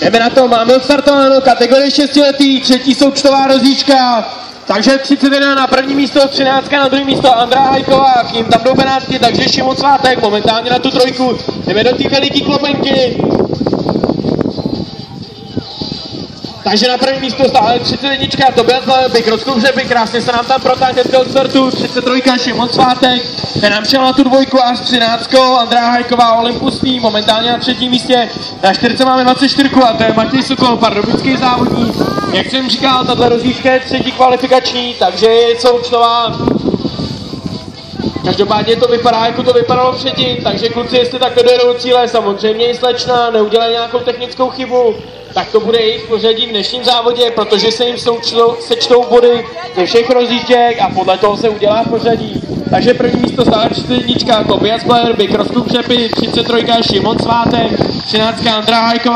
Jdeme na to, máme odstartováno kategorie 6 letý, třetí součtová rozjížka. Takže 31 na první místo, 13 na druhé místo Andrá Hajková, k ním tam jdou penátky, takže Šimon Svátek momentálně na tu trojku. Jdeme do té veliký klopenky. Takže na první místo stále 31. Tobias Lelbik, rozkouřeby, krásně se nám tam protáhl hned od startu, 33. Šimon Svátek, ten nám šel na tu dvojku až 13. Andrá Hajková Olympusný, momentálně na třetím místě, na 40 máme 24 a to je Matěj Sokol, pardubický závodník. Jak jsem říkal, tato rozjížďka je třetí kvalifikační, takže je součtová Každopádně to vypadá, jako to vypadalo předtím, takže kluci, jestli takhle dojedou cíle, samozřejmě i slečna, neudělají nějakou technickou chybu, tak to bude jejich pořadí v dnešním závodě, protože se jim součtou, sečtou body ze všech rozjížděk a podle toho se udělá pořadí. Takže první místo stále 41. Tobias Blair, Big Rozkup Přepy, 33. Šimon Svátek, 13. Andrá Hajková,